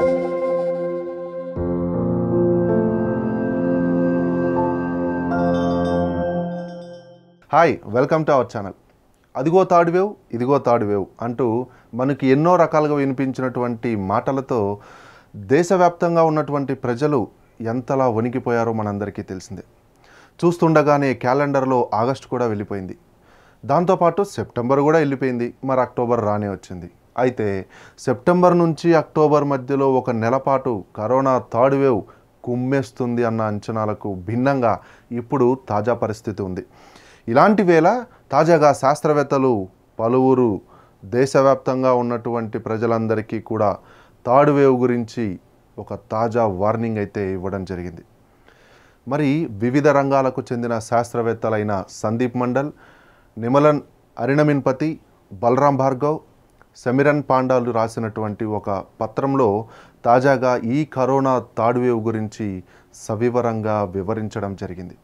Hi welcome to our channel అదిగో third wave ఇదిగో third wave అంటూ మనకి ఎన్నో రకాలుగా వినిపించినటువంటి మాటలతో దేశవ్యాప్తంగా ఉన్నటువంటి ప్రజలు ఎంతలా వణికిపోయారో మనందరికీ తెలిసిందే. చూస్తుండగానే క్యాలెండర్లో ఆగస్టు కూడా వెళ్ళిపోయింది. దాంతోపాటు సెప్టెంబర్ కూడా వెళ్ళిపోయింది. మరి అక్టోబర్ రానే వచ్చింది. అయితే సెప్టెంబర్ నుంచి అక్టోబర్ మధ్యలో ఒక నెలపాటు కరోనా థర్డ్ వేవ్ కుమ్మేస్తుంది అన్న అంచనాలకు భిన్నంగా ఇప్పుడు తాజా పరిస్థితి ఉంది. ఇలాంటి వేళ తాజాగా శాస్త్రవేత్తలు పలువురు దేశవ్యాప్తంగా ఉన్నటువంటి ప్రజలందరికీ కూడా థర్డ్ వేవ్ గురించి ఒక తాజా వార్నింగ్ అయితే ఇవ్వడం జరిగింది. మరి వివిధ రంగాలకు చెందిన శాస్త్రవేత్తలైన సందీప్ మండల్ నిమలన్ అరిణమిన్పతి బలరాం భార్గవ్ సెమిరన్ పాండాలు రాసినటువంటి ఒక పత్రంలో తాజాగా ఈ కరోనా థర్డ్ గురించి సవివరంగా వివరించడం జరిగింది.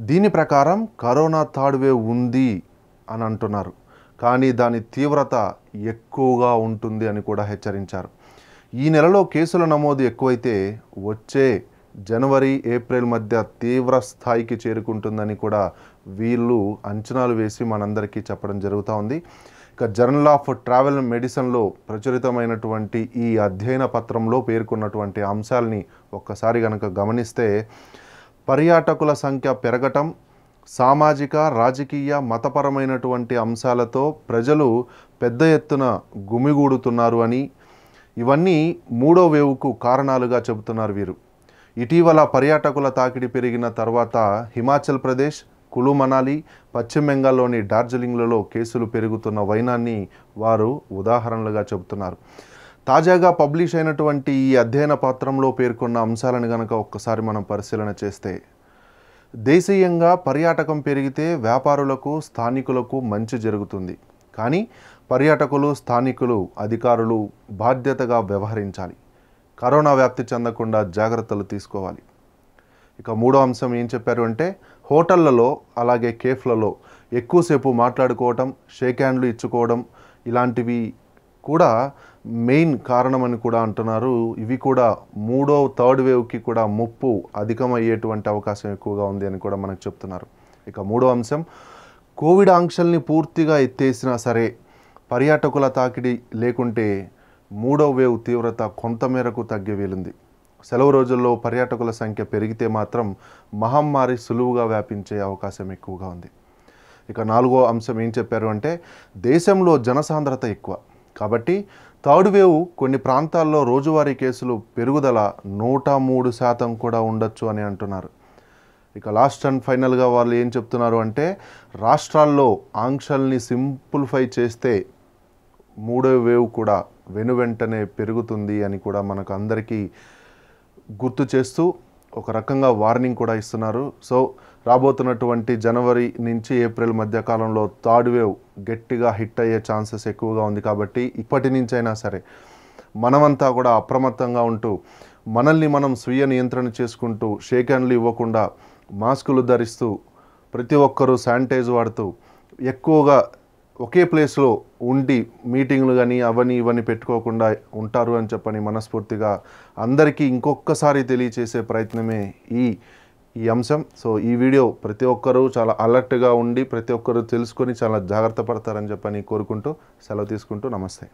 దీని ప్రకారం కరోనా థర్డ్ ఉంది అని అంటున్నారు. కానీ దాని తీవ్రత ఎక్కువగా ఉంటుంది అని కూడా హెచ్చరించారు. ఈ నెలలో కేసుల నమోదు ఎక్కువైతే వచ్చే జనవరి ఏప్రిల్ మధ్య తీవ్ర స్థాయికి చేరుకుంటుందని కూడా వీళ్ళు అంచనాలు వేసి మనందరికీ చెప్పడం జరుగుతూ ఉంది. ఇక జర్నల్ ఆఫ్ ట్రావెల్ మెడిసిన్లో ప్రచురితమైనటువంటి ఈ అధ్యయన పత్రంలో పేర్కొన్నటువంటి అంశాలని ఒక్కసారి కనుక గమనిస్తే పర్యాటకుల సంఖ్య పెరగటం సామాజిక రాజకీయ మతపరమైనటువంటి అంశాలతో ప్రజలు పెద్ద ఎత్తున గుమిగూడుతున్నారు అని ఇవన్నీ మూడో వేవుకు కారణాలుగా చెబుతున్నారు వీరు. ఇటీవల పర్యాటకుల తాకిడి పెరిగిన తర్వాత హిమాచల్ ప్రదేశ్ కులు మనాలి పశ్చిమ బెంగాల్లోని డార్జిలింగ్లలో కేసులు పెరుగుతున్న వైనాన్ని వారు ఉదాహరణలుగా చెబుతున్నారు. తాజాగా పబ్లిష్ అయినటువంటి ఈ అధ్యయన పత్రంలో పేర్కొన్న అంశాలను గనక ఒక్కసారి మనం పరిశీలన చేస్తే దేశీయంగా పర్యాటకం పెరిగితే వ్యాపారులకు స్థానికులకు మంచి జరుగుతుంది. కానీ పర్యాటకులు స్థానికులు అధికారులు బాధ్యతగా వ్యవహరించాలి. కరోనా వ్యాప్తి చెందకుండా జాగ్రత్తలు తీసుకోవాలి. ఇక మూడో అంశం ఏం చెప్పారు అంటే హోటళ్ళలో అలాగే కేఫ్లలో ఎక్కువసేపు మాట్లాడుకోవటం షేక్ హ్యాండ్లు ఇచ్చుకోవడం ఇలాంటివి కూడా మెయిన్ కారణమని కూడా అంటున్నారు. ఇవి కూడా మూడో థర్డ్ వేవ్కి కూడా ముప్పు అధికమయ్యేటువంటి అవకాశం ఎక్కువగా ఉంది అని కూడా మనకు చెప్తున్నారు. ఇక మూడో అంశం కోవిడ్ ఆంక్షల్ని పూర్తిగా ఎత్తేసినా సరే పర్యాటకుల తాకిడి లేకుంటే మూడో వేవ్ తీవ్రత కొంతమేరకు తగ్గే వీలుంది. సెలవు రోజుల్లో పర్యాటకుల సంఖ్య పెరిగితే మాత్రం మహమ్మారి సులువుగా వ్యాపించే అవకాశం ఎక్కువగా ఉంది. ఇక నాలుగో అంశం ఏం చెప్పారు అంటే దేశంలో జనసాంద్రత ఎక్కువ. కాబట్టి థర్డ్ వేవ్ కొన్ని ప్రాంతాల్లో రోజువారీ కేసులు పెరుగుదల నూట మూడు శాతం కూడా ఉండొచ్చు అని అంటున్నారు. ఇక లాస్ట్ అండ్ ఫైనల్గా వాళ్ళు ఏం చెప్తున్నారు అంటే రాష్ట్రాల్లో ఆంక్షల్ని సింప్లిఫై చేస్తే మూడో వేవ్ కూడా వెనువెంటనే పెరుగుతుంది అని కూడా మనకు అందరికీ గుర్తు చేస్తూ ఒక రకంగా వార్నింగ్ కూడా ఇస్తున్నారు. సో రాబోతున్నటువంటి జనవరి నుంచి ఏప్రిల్ మధ్య కాలంలో థర్డ్ వేవ్ గట్టిగా హిట్ అయ్యే ఛాన్సెస్ ఎక్కువగా ఉంది కాబట్టి ఇప్పటి నుంచైనా సరే మనమంతా కూడా అప్రమత్తంగా ఉంటూ మనల్ని మనం స్వీయ నియంత్రణ చేసుకుంటూ షేక్ హ్యాండ్లు ఇవ్వకుండా మాస్కులు ధరిస్తూ ప్రతి ఒక్కరూ శానిటైజ్ వాడుతూ ఎక్కువగా ఒకే ప్లేస్లో ఉండి మీటింగ్లు కానీ అవన్నీ ఇవన్నీ పెట్టుకోకుండా ఉంటారు అని చెప్పని మనస్ఫూర్తిగా అందరికీ ఇంకొకసారి తెలియచేసే ప్రయత్నమే ఈ ఈ అంశం. సో ఈ వీడియో ప్రతి ఒక్కరూ చాలా అలర్ట్గా ఉండి ప్రతి ఒక్కరూ తెలుసుకొని చాలా జాగ్రత్త పడతారని చెప్పని కోరుకుంటూ సెలవు తీసుకుంటూ నమస్తే.